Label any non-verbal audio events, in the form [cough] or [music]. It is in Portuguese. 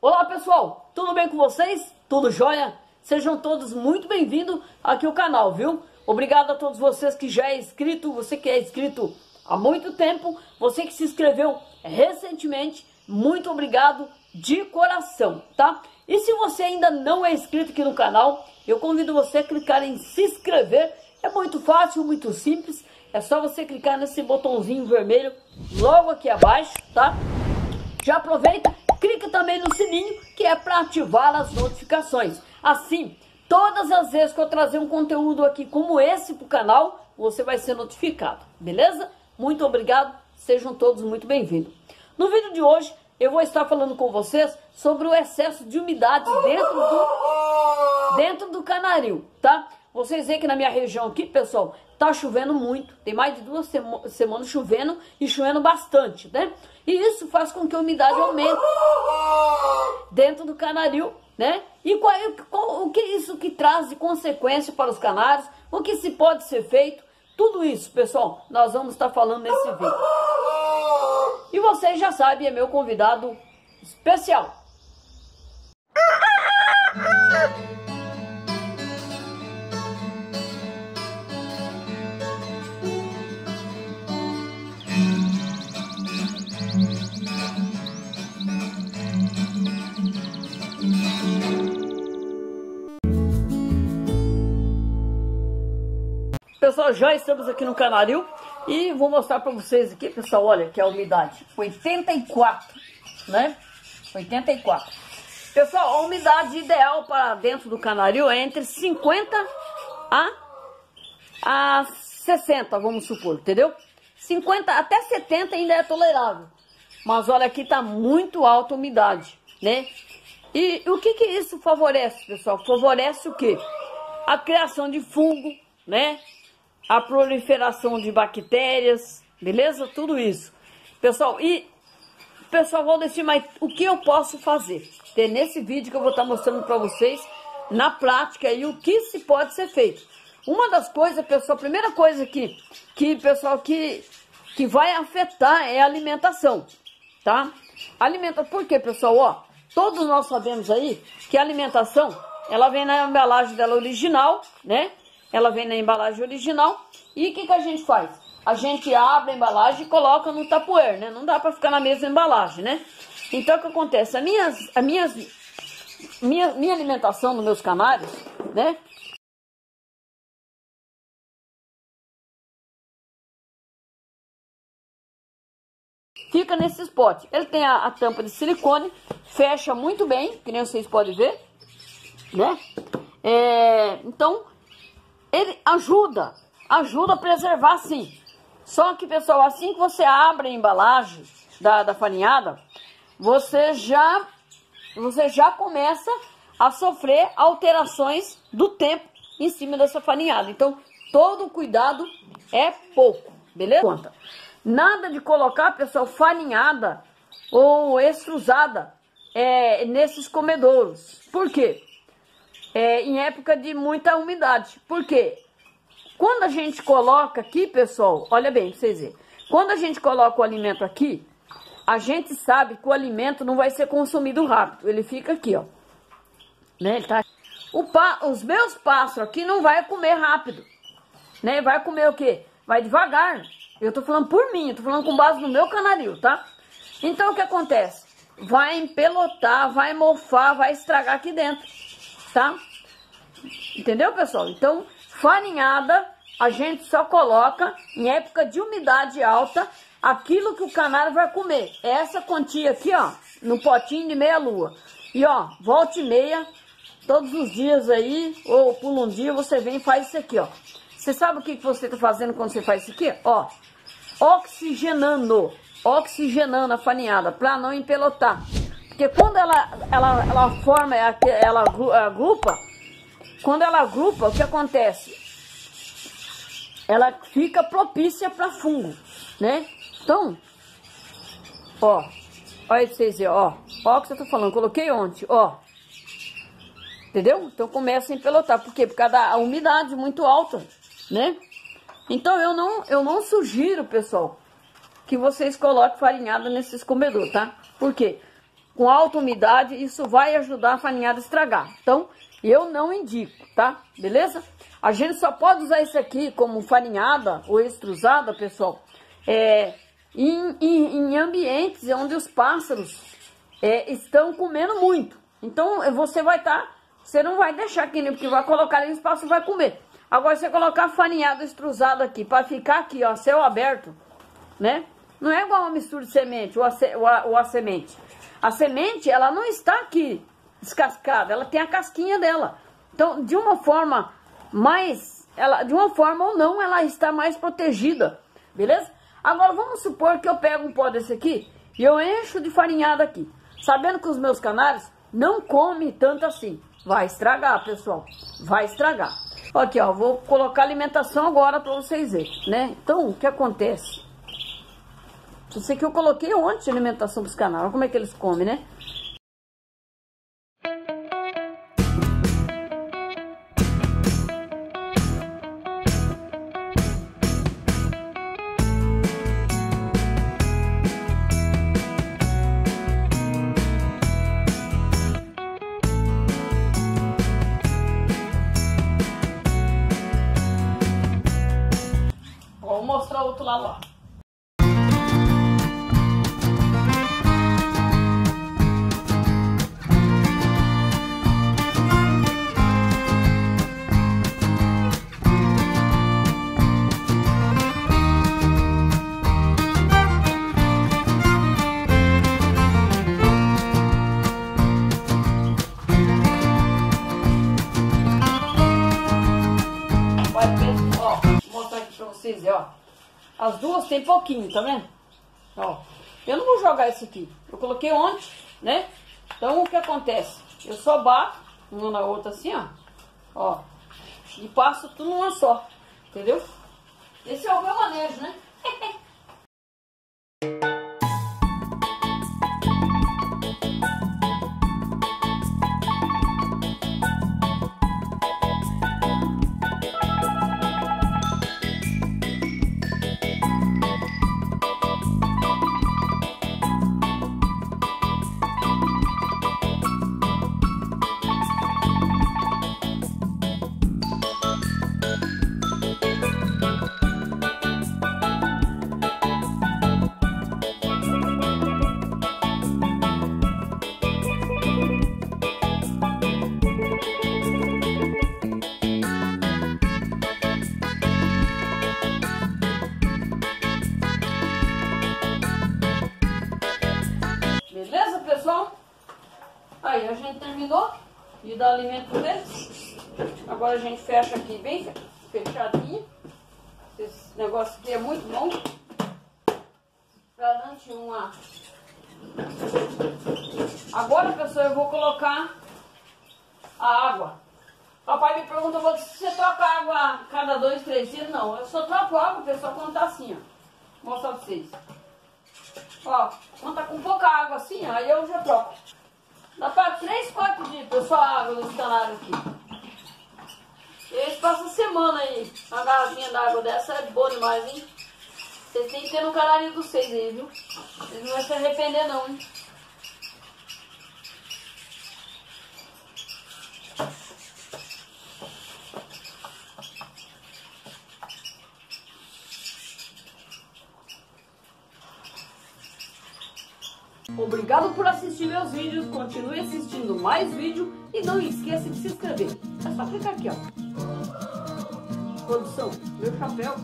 Olá pessoal, tudo bem com vocês? Tudo jóia? Sejam todos muito bem-vindos aqui ao canal, viu? Obrigado a todos vocês que já é inscrito, você que é inscrito há muito tempo, você que se inscreveu recentemente, muito obrigado de coração, tá? E se você ainda não é inscrito aqui no canal, eu convido você a clicar em se inscrever, é muito fácil, muito simples, é só você clicar nesse botãozinho vermelho logo aqui abaixo, tá? Já aproveita, clica também no sininho, que é para ativar as notificações. Assim, todas as vezes que eu trazer um conteúdo aqui como esse para o canal, você vai ser notificado, beleza? Muito obrigado, sejam todos muito bem-vindos. No vídeo de hoje, eu vou estar falando com vocês sobre o excesso de umidade dentro do, dentro do canaril, tá? Vocês veem que na minha região aqui, pessoal, tá chovendo muito. Tem mais de duas semanas chovendo e chovendo bastante, né? E isso faz com que a umidade aumente dentro do canaril, né? E qual, qual, o que isso que traz de consequência para os canários? O que se pode ser feito? Tudo isso, pessoal, nós vamos estar falando nesse vídeo. E vocês já sabem, é meu convidado especial. Pessoal, já estamos aqui no Canaril e vou mostrar para vocês aqui, pessoal, olha que é a umidade, 84, né? 84. Pessoal, a umidade ideal para dentro do Canaril é entre 50 a, a 60, vamos supor, entendeu? 50 até 70 ainda é tolerável. Mas olha aqui tá muito alta a umidade, né? E o que que isso favorece, pessoal? Favorece o quê? A criação de fungo, né? A proliferação de bactérias, beleza? Tudo isso. Pessoal, e pessoal, vou decidir mas o que eu posso fazer? Tem nesse vídeo que eu vou estar mostrando para vocês na prática e o que se pode ser feito. Uma das coisas, pessoal, a primeira coisa que que pessoal que que vai afetar é a alimentação, tá? Alimenta, por quê, pessoal? Ó, todos nós sabemos aí que a alimentação, ela vem na embalagem dela original, né? Ela vem na embalagem original. E o que, que a gente faz? A gente abre a embalagem e coloca no tapoer, né? Não dá para ficar na mesma embalagem, né? Então, o que acontece? A, minhas, a minhas, minha, minha alimentação nos meus canários, né? Fica nesse spot. Ele tem a, a tampa de silicone, fecha muito bem, que nem vocês podem ver, né? É, então, ele ajuda, ajuda a preservar sim. Só que, pessoal, assim que você abre a embalagem da, da farinhada, você já, você já começa a sofrer alterações do tempo em cima dessa farinhada. Então, todo cuidado é pouco, beleza? Nada de colocar, pessoal, farinhada ou extrusada é, nesses comedouros. Por quê? É, em época de muita umidade. Por quê? Quando a gente coloca aqui, pessoal, olha bem, pra vocês verem. Quando a gente coloca o alimento aqui, a gente sabe que o alimento não vai ser consumido rápido. Ele fica aqui, ó. Né? Ele tá... pa... Os meus pássaros aqui não vai comer rápido. Né? Vai comer o quê? Vai devagar. Eu tô falando por mim, eu tô falando com base no meu canaril, tá? Então o que acontece? Vai empelotar, vai mofar, vai estragar aqui dentro tá? Entendeu, pessoal? Então, farinhada a gente só coloca em época de umidade alta aquilo que o canário vai comer. Essa quantia aqui, ó, no potinho de meia lua. E ó, volta e meia, todos os dias aí, ou por um dia, você vem e faz isso aqui, ó. Você sabe o que você tá fazendo quando você faz isso aqui? Ó, oxigenando, oxigenando a farinhada, para não empelotar. Porque quando ela, ela, ela forma, ela agrupa, quando ela agrupa, o que acontece? Ela fica propícia para fungo, né? Então, ó, olha pra vocês verem, ó, ó o que eu tô falando, coloquei ontem, ó. Entendeu? Então começa a empelotar, por quê? Por causa da umidade muito alta, né? Então eu não, eu não sugiro, pessoal, que vocês coloquem farinhada nesses comedores, tá? Por quê? Com alta umidade, isso vai ajudar a farinhada a estragar. Então, eu não indico, tá? Beleza? A gente só pode usar isso aqui como farinhada ou extrusada, pessoal, é, em, em, em ambientes onde os pássaros é, estão comendo muito. Então, você vai estar, tá, você não vai deixar aqui, né, porque vai colocar ali no espaço vai comer. Agora, você colocar farinhada extrusada aqui, para ficar aqui, ó, céu aberto, né? Não é igual uma mistura de semente ou a, ou a, ou a semente. A semente, ela não está aqui descascada, ela tem a casquinha dela. Então, de uma forma mais, ela, de uma forma ou não, ela está mais protegida, beleza? Agora, vamos supor que eu pego um pó desse aqui e eu encho de farinhada aqui, sabendo que os meus canários não comem tanto assim. Vai estragar, pessoal, vai estragar. Aqui, ó, vou colocar alimentação agora para vocês verem, né? Então, o que acontece? Sei que eu coloquei ontem de alimentação dos canais, olha como é que eles comem, né? Vou mostrar outro lado lá. As duas tem pouquinho, tá vendo? Ó, eu não vou jogar isso aqui. Eu coloquei ontem, né? Então, o que acontece? Eu só bato uma na outra assim, ó. Ó. E passo tudo numa só. Entendeu? Esse é o meu manejo, né? [laughs] dar alimento eles. Agora a gente fecha aqui bem fechadinho. Esse negócio aqui é muito bom. Garante uma... Agora, pessoal, eu vou colocar a água. Papai me perguntou se você troca água cada dois, três dias. Não, eu só troco água, pessoal, quando tá assim, ó. Vou mostrar pra vocês. Ó, quando tá com pouca água assim, aí eu já troco. Dá para 3, 4 dias, pessoal, a água dos canários aqui. Eles passam semana aí. Uma garrafinha d'água dessa é boa demais, hein? Vocês têm que ter no canário dos seis aí, viu? Eles não vão se arrepender não, hein? Obrigado por assistir meus vídeos, continue assistindo mais vídeos e não esqueça de se inscrever. É só clicar aqui, ó. Produção, meu chapéu.